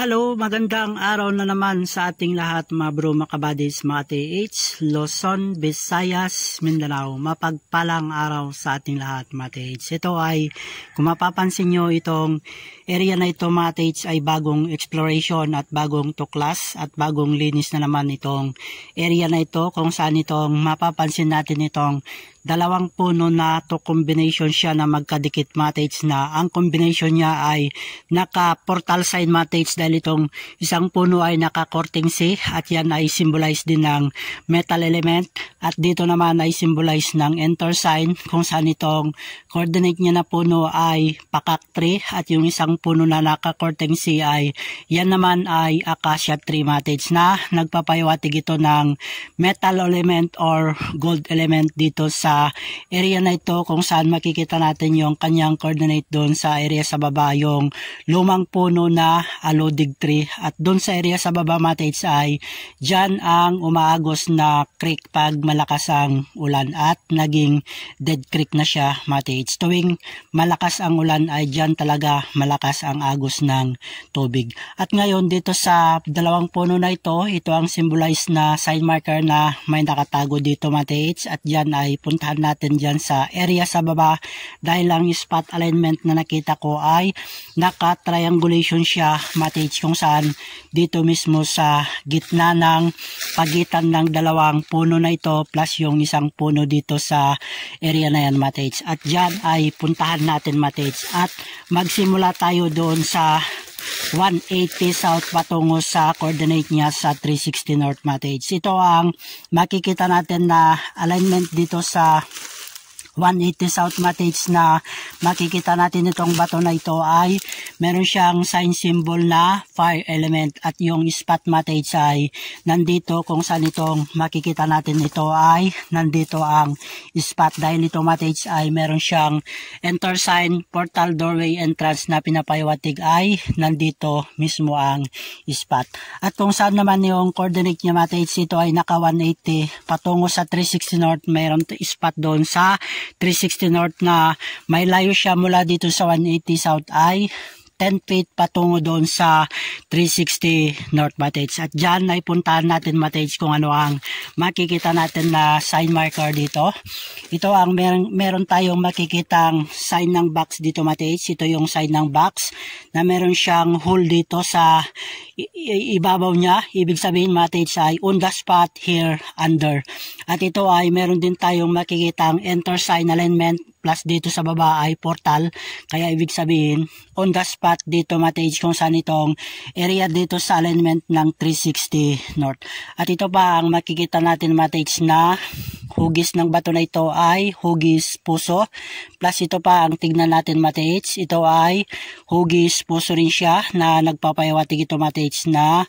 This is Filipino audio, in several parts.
Hello, magandang araw na naman sa ating lahat mga bro, mga kabadis, mga TH, Luzon, Visayas, Mindanao. Mapagpalang araw sa ating lahat mga TH. Ito ay, kung mapapansin nyo itong area na ito mga TH ay bagong exploration at bagong tuklas at bagong linis na naman itong area na ito kung saan itong mapapansin natin itong dalawang puno na to combination siya na magkadikit matage na ang combination niya ay naka portal sign matage dahil itong isang puno ay naka korting C at yan ay symbolize din ng metal element. At dito naman ay symbolize ng enter sign kung saan itong coordinate niya na puno ay pakak tree at yung isang puno na naka korting C ay yan naman ay acacia tree matage na nagpapayawatig ito ng metal element or gold element dito sa area na ito kung saan makikita natin yung kanyang coordinate doon sa area sa baba yung lumang puno na alodig tree at doon sa area sa baba mates ay dyan ang umaagos na creek pag malakas ang ulan. At naging dead creek na siya mates tuwing malakas ang ulan ay dyan talaga malakas ang agos ng tubig. At ngayon dito sa dalawang puno na ito ito ang symbolize na sign marker na may nakatago dito mates at dyan ay punta pupuntahan natin dyan sa area sa baba. Dahil yung spot alignment na nakita ko ay naka-triangulation siya matage kung saan dito mismo sa gitna ng pagitan ng dalawang puno na ito plus yung isang puno dito sa area na yan matage at dyan ay puntahan natin matage at magsimula tayo doon sa 180 south patungo sa coordinate niya sa 360 north matage. Ito ang makikita natin na alignment dito sa 180 South Matage na makikita natin itong bato na ito ay meron siyang sign symbol na fire element at yung spot Matage ay nandito kung saan itong makikita natin ito ay nandito ang spot. Dahil ito Matage ay meron siyang enter sign portal doorway entrance na pinapayawatig ay nandito mismo ang spot. At kung saan naman yung coordinate niya Matage ito ay naka 180 patungo sa 360 north mayroon spot doon sa 360 north na may layo siya mula dito sa 180 south ay 10 feet patungo doon sa 360 North Matage. At dyan ay puntahan natin Matage kung ano ang makikita natin na sign marker dito. Ito ang meron, meron tayong makikitang sign ng box dito Matage. Ito yung sign ng box na meron siyang hole dito sa ibabaw niya. Ibig sabihin Matage ay on the spot here under. At ito ay meron din tayong makikitang enter sign alignment plus dito sa baba ay portal. Kaya ibig sabihin, on the spot dito matage kung saan itong area dito sa alignment ng 360 north. At ito pa ang makikita natin matage na hugis ng bato na ito ay hugis puso. Plus ito pa ang tignan natin matage. Ito ay hugis puso rin siya na nagpapayawatig ito matage na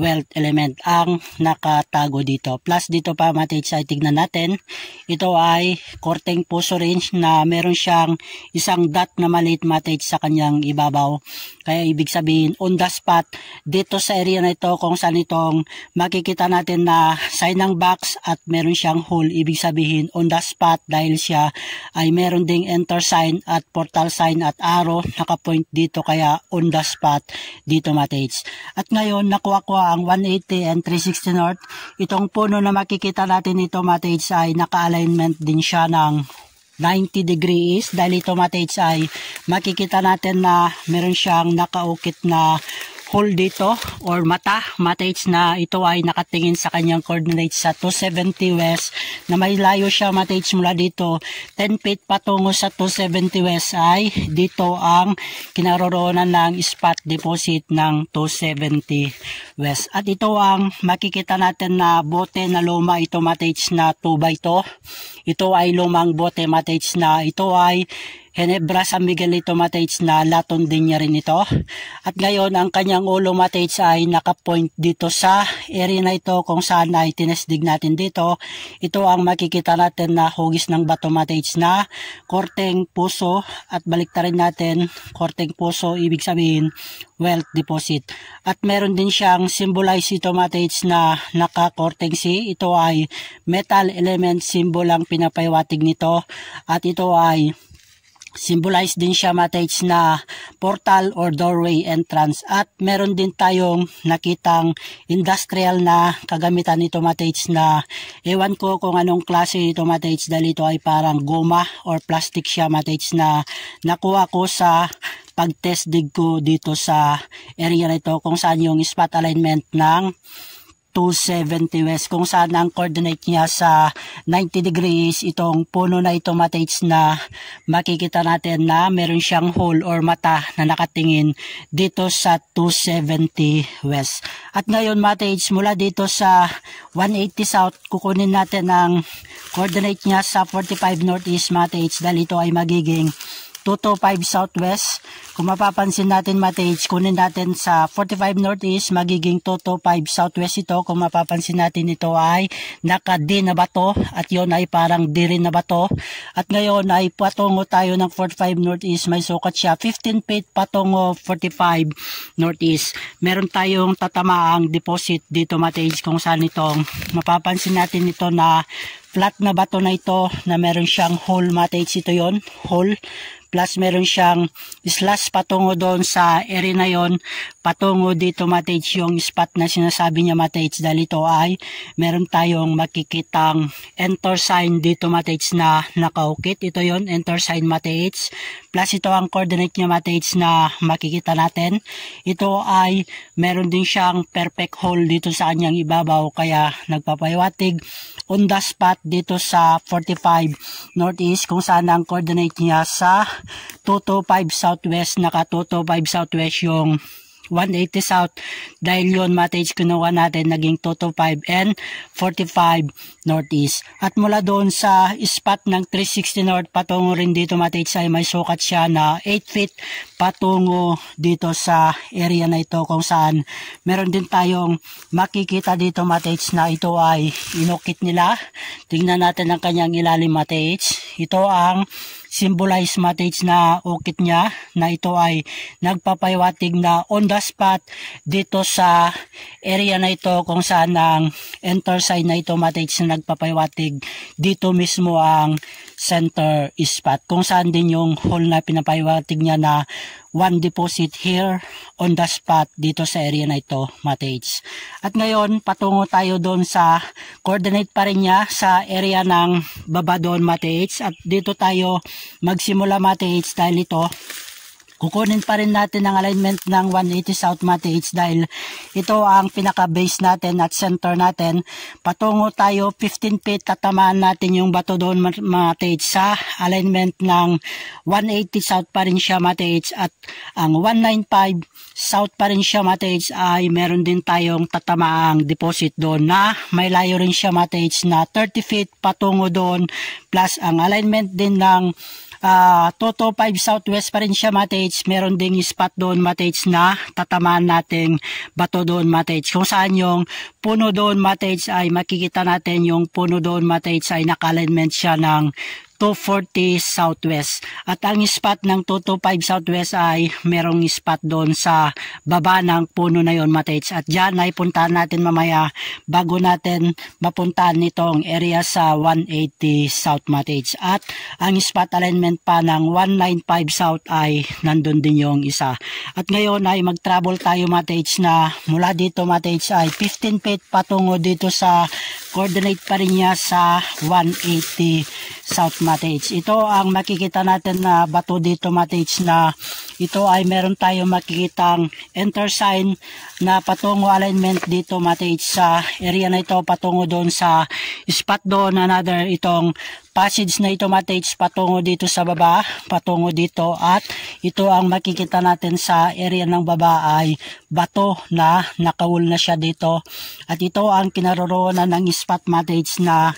wealth element ang nakatago dito. Plus dito pa matage ay tignan natin. Ito ay korteng puso range na meron siyang isang dot na maliit matage sa kanyang ibabaw. Kaya ibig sabihin on the spot dito sa area na ito kung saan itong makikita natin na sign ng box at meron siyang hole. Ibig sabihin on the spot dahil siya ay meron ding enter sign at portal sign at arrow nakapoint dito kaya on the spot dito matage. At ngayon nakuha ko ang 180 and 360 north. Itong puno na makikita natin ito matage ay naka-alignment din siya ng 90 degrees dahil ito matage ay makikita natin na meron siyang nakaukit na hole dito or mata, matage na ito ay nakatingin sa kanyang coordinates sa 270 west na may layo siya matage mula dito. 10 feet patungo sa 270 west ay dito ang kinaroroonan ng spot deposit ng 270 west. At ito ang makikita natin na bote na luma ito matage na 2 by 2 ito ay lumang bote matage na. Ito ay Henebra San Miguelito Matates na laton din niya rin ito. At ngayon, ang kanyang ulo Matates ay nakapoint dito sa area na ito kung saan ay tinesdig natin dito. Ito ang makikita natin na hugis ng bato Matates na korteng puso at baliktarin natin korteng puso, ibig sabihin wealth deposit. At meron din siyang symbolize ito Matates na naka-korteng C. Ito ay metal element symbol ang pinapayawatig nito at ito ay symbolize din siya matates na portal or doorway entrance. At meron din tayong nakitang industrial na kagamitan nito matates na ewan ko kung anong klase ito matates dahil ito ay parang goma or plastic siya matates na nakuha ko sa pag-test dig ko dito sa area nito kung saan yung spot alignment ng 270 west kung saan ang coordinate niya sa 90 degrees itong puno na ito matates na makikita natin na meron siyang hole or mata na nakatingin dito sa 270 west. At ngayon matates mula dito sa 180 south kukunin natin ang coordinate niya sa 45 northeast matates dahil ito ay magiging 225 southwest. Kung mapapansin natin matage, kunin natin sa 45 northeast, magiging 225 southwest ito. Kung mapapansin natin ito ay naka-D na bato at yon ay parang D rin na bato. At ngayon ay patungo tayo ng 45 northeast, may sukat siya 15 feet patungo 45 northeast. Meron tayong tatamaang deposit dito matage kung saan itong mapapansin natin ito na flat na bato na ito na meron siyang hole matage ito yon hole. Plus meron siyang slash patungo doon sa area na yon patungo dito matage yung spot na sinasabi niya matage dahil ito ay meron tayong makikitang enter sign dito matage na nakaukit. Ito yon enter sign matage plus ito ang coordinate niya matage na makikita natin. Ito ay meron din siyang perfect hole dito sa kanyang ibabaw kaya nagpapahiwatig on the spot dito sa 45 northeast kung saan ang coordinate niya sa 225 southwest. Naka 225 southwest yung 180 south. Dahil yon matage kinuha natin naging 225 and 45 northeast. At mula doon sa spot ng 360 north patungo rin dito matage ay may sukat siya na 8 feet patungo dito sa area na ito kung saan meron din tayong makikita dito matage na ito ay inukit nila. Tingnan natin ang kanyang ilalim matage ito ang symbolize matage na ukit niya na ito ay nagpapahiwatig na on the spot dito sa area na ito kung saan ang enter sign na ito matage na nagpapahiwatig dito mismo ang center spot kung saan din yung hole na pinapahiwatig niya na one deposit here on the spot dito sa area na ito, Matage. At ngayon, patungo tayo doon sa coordinate pa rin niya sa area ng baba doon, Matage. At dito tayo magsimula, Matage, dahil ito kukunin pa rin natin ang alignment ng 180 South Matage dahil ito ang pinaka base natin at center natin. Patungo tayo 15 feet tatamaan natin yung bato doon Matage sa alignment ng 180 South pa rin siya Matage at ang 195 South pa rin siya Matage ay meron din tayong tatamaang deposit doon na may layo rin siya Matage na 30 feet patungo doon. Plus ang alignment din ng uh, Toto 5 Southwest pa rin siya Matage. Meron ding spot doon Matage na tatamaan nating bato doon Matage. Kung saan yung puno doon Matage ay makikita natin yung puno doon Matage ay naka-alignment siya ng 240 Southwest. At ang spot ng 225 Southwest ay merong spot doon sa baba ng puno na yon Matage. At dyan ay puntahan natin mamaya bago natin mapuntahan nitong area sa 180 South Matage. At ang spot alignment pa ng 195 South ay nandun din yung isa. At ngayon ay mag-travel tayo Matage na mula dito Matage ay 15 feet patungo dito sa coordinate pa rin niya sa 180 South. Matage. Ito ang makikita natin na bato dito Matage na ito ay meron tayong makikitang enter sign na patungo alignment dito Matage sa area na ito patungo doon sa spot doon another itong passage na ito Matage patungo dito sa baba patungo dito at ito ang makikita natin sa area ng baba ay bato na nakawul na siya dito at ito ang kinaroroonan ng spot Matage na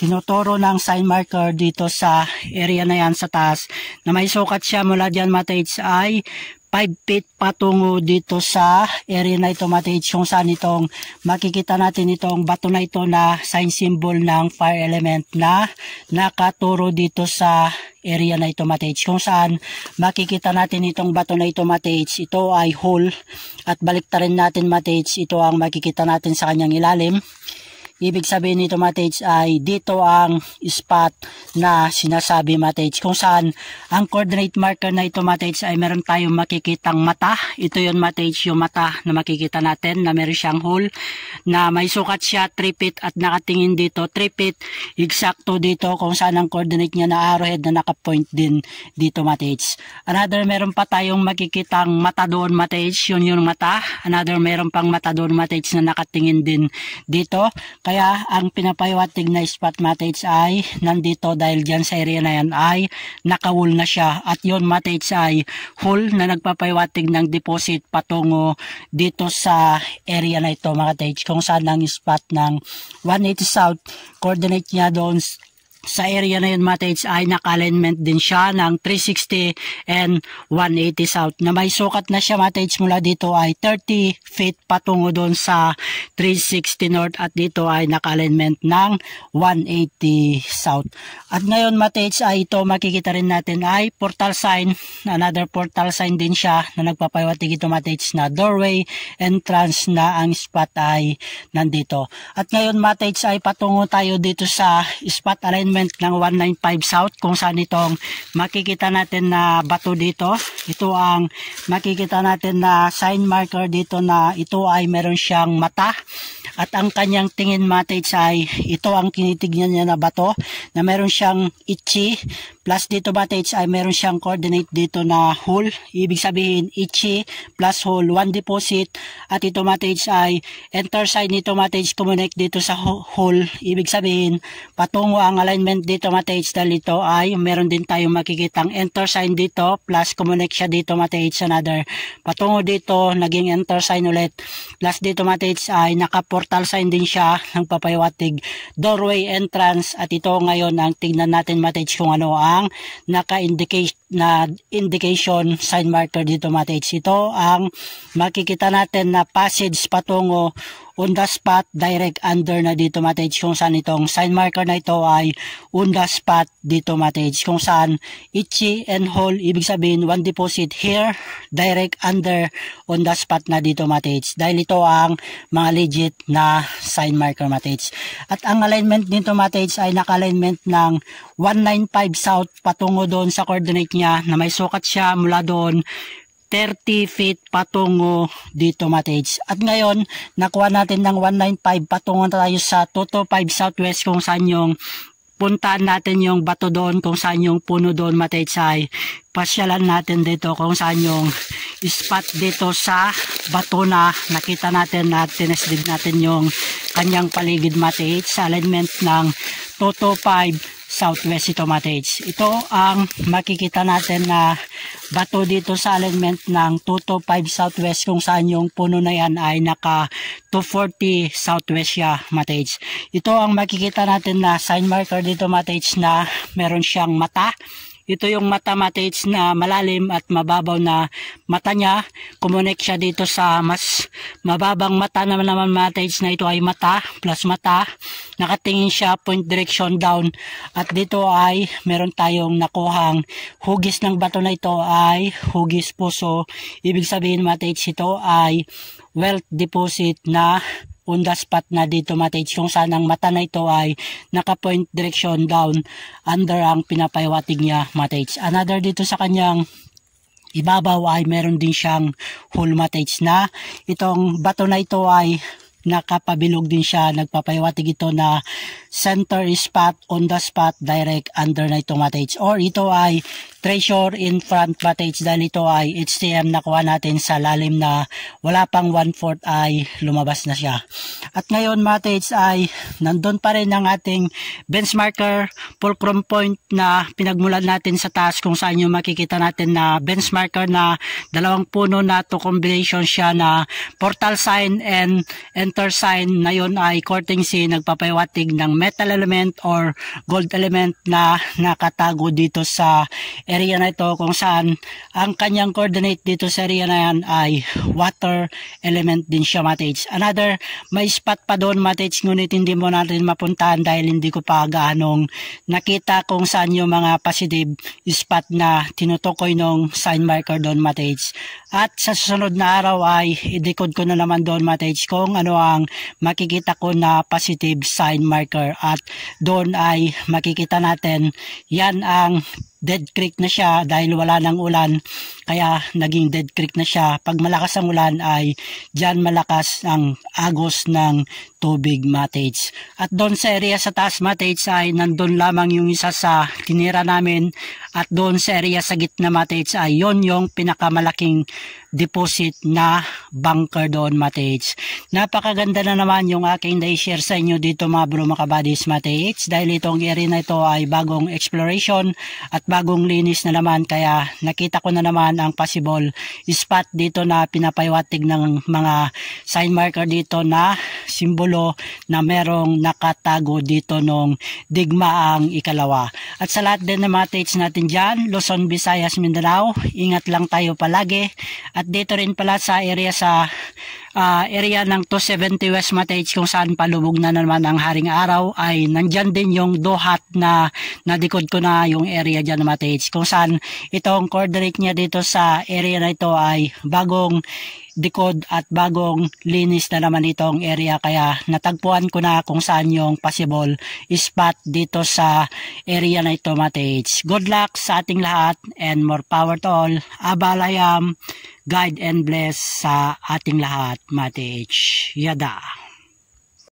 tinuturo ng sign marker dito sa area na yan sa taas na may sukat siya mula dyan matage ay 5 feet patungo dito sa area na ito matage kung saan itong makikita natin itong bato na ito na sign symbol ng fire element na nakaturo dito sa area na ito matage kung saan makikita natin itong bato na ito matage ito ay hole. At balik rin natin matage ito ang makikita natin sa kanyang ilalim Ibig sabihin nito matage ay dito ang spot na sinasabi matage kung saan ang coordinate marker na ito matage ay meron tayong makikitang mata. Ito yon matage yung mata na makikita natin na meron siyang hole na may sukat siya 3 feet at nakatingin dito 3 feet eksakto dito kung saan ang coordinate niya na arrowhead na nakapoint din dito matage. Another meron pa tayong makikitang mata doon matage yun yung mata. Another meron pang mata doon matage na nakatingin din dito. Kaya ang pinapahiwatig na spot matage ay nandito dahil dyan sa area na yan ay nakawul na siya. At yun matage ay hole na nagpapahiwatig ng deposit patungo dito sa area na ito mga tage kung saan ang spot ng 180 south coordinate niya doon sa area na yun matage ay naka-alignment din siya ng 360 and 180 south na may sukat na siya matage mula dito ay 30 feet patungo doon sa 360 north at dito ay naka-alignment ng 180 south. At ngayon matage ay ito makikita rin natin ay portal sign another portal sign din siya na nagpapayawatig ito matage na doorway entrance na ang spot ay nandito. At ngayon matage ay patungo tayo dito sa spot alignment alignment ng 195 South kung saan itong makikita natin na bato dito. Ito ang makikita natin na sign marker dito na ito ay meron siyang mata. At ang kanyang tingin matage ay ito ang kinitignan niya na bato na meron siyang itchy. Plus dito matage ay meron siyang coordinate dito na hole. Ibig sabihin itchy plus hole 1 deposit. At ito matage ay enter side nito matage connect dito sa hole. Ibig sabihin patungo ang alignment dito matage dahil ito ay meron din tayong makikitang enter sign dito plus connect siya dito matage another. Patungo dito naging enter sign ulit. Plus dito matage ay naka portal sign din siya ng papayawatig doorway entrance. At ito ngayon ang tingnan natin matage kung ano ang naka-indicate na indication sign marker dito matage ito ang makikita natin na passage patungo on the spot direct under na dito matage kung saan itong sign marker na ito ay on the spot dito matage kung saan itchy and hole ibig sabihin one deposit here direct under on the spot na dito matage dahil ito ang mga legit na sign marker matage at ang alignment dito matage ay naka-alignment ng 195 south patungo doon sa coordinate niya na may sukat siya mula doon 30 feet patungo dito matage. At ngayon, nakuha natin ng 195 patungo tayo sa 225 southwest kung saan yung puntaan natin yung bato doon kung saan yung puno doon matage ay pasyalan natin dito kung saan yung spot dito sa bato na nakita natin na tinesdid natin yung kanyang paligid matage sa alignment ng 225 southwest ito matage. Ito ang makikita natin na bato dito sa alignment ng 225 southwest kung saan yung puno na yan ay naka 240 southwest siya matage. Ito ang makikita natin na sign marker dito matage na meron siyang mata ito yung mata matage na malalim at mababaw na mata niya. Kumunik siya dito sa mas mababang mata naman naman matage na ito ay mata plus mata. Nakatingin siya point direction down. At dito ay meron tayong nakuhang hugis ng bato na ito ay hugis puso. Ibig sabihin matage ito ay wealth deposit na on the spot na dito matage kung saan ang mata na ito ay naka-point direction down under ang pinapahiwatig niya matage. Another dito sa kanyang ibabaw ay meron din siyang hole matage na itong bato na ito ay nakapabilog din siya. Nagpapahiwatig ito na center spot on the spot direct under na ito matage or ito ay treasure in front battage dahil ito ay HTM nakuha natin sa lalim na wala pang 1/4 ay lumabas na siya. At ngayon matage ay nandun pa rin ang ating benchmarker fulcrum point na pinagmulan natin sa taas kung saan yung makikita natin na benchmarker na dalawang puno na to combination siya na portal sign and enter sign na yun ay courting C nagpapayawatig ng metal element or gold element na nakatago dito sa area na ito kung saan ang kanyang coordinate dito sa area na yan ay water element din siya matage. Another, may spot pa doon matage ngunit hindi mo natin mapuntahan dahil hindi ko pa gaanong nakita kung saan yung mga positive spot na tinutukoy ng sign marker doon matage. At sa susunod na araw ay idikod ko na naman doon matage kung ano ang makikita ko na positive sign marker. At doon ay makikita natin yan ang dead creek na siya dahil wala nang ulan. Kaya naging dead creek na siya. Pag malakas ang ulan ay dyan malakas ang agos ng tubig matage. At doon sa area sa taas matage ay nandun lamang yung isa sa tinira namin. At doon sa area sa gitna matage ay yon yung pinakamalaking deposit na bunker doon matage. Napakaganda na naman yung aking na-share sa inyo dito mga bro mga kabadis matage. Dahil itong area na ito ay bagong exploration at bagong linis na naman kaya nakita ko na naman ang possible spot dito na pinapaywatig ng mga sign marker dito na simbolo na merong nakatago dito nung digmaang ikalawa. At sa lahat din ng mga tates natin dyan, Luzon, Visayas, Mindanao, ingat lang tayo palagi. At dito rin pala sa area sa uh, area ng 270 West Matage kung saan palubog na naman ang haring araw ay nandyan din yung dohat na nadikod ko na yung area dyan na Matage. Kung saan itong coordinate niya dito sa area na ito ay bagong dikod at bagong linis na naman itong area kaya natagpuan ko na kung saan yung possible spot dito sa area na ito Matage. Good luck sa ating lahat and more power to all. Abalayam guide and bless sa ating lahat, Mate H. Yada.